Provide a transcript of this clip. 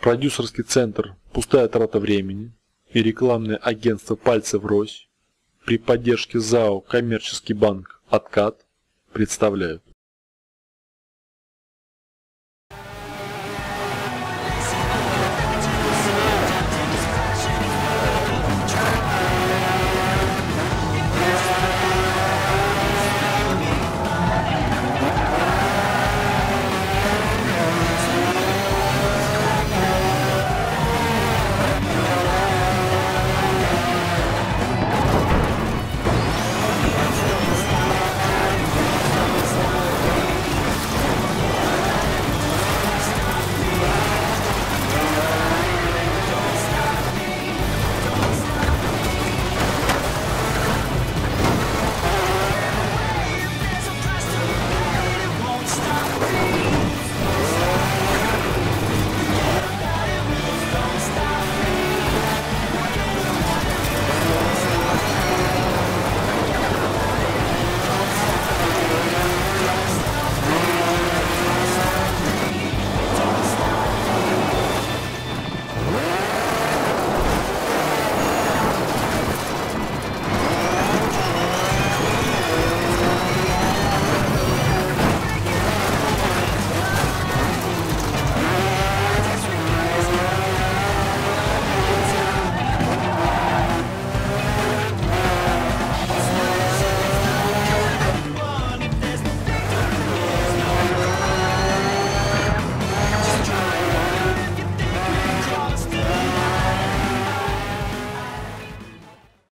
Продюсерский центр «Пустая трата времени» и рекламное агентство «Пальцы в рось, при поддержке ЗАО «Коммерческий банк Откат» представляют.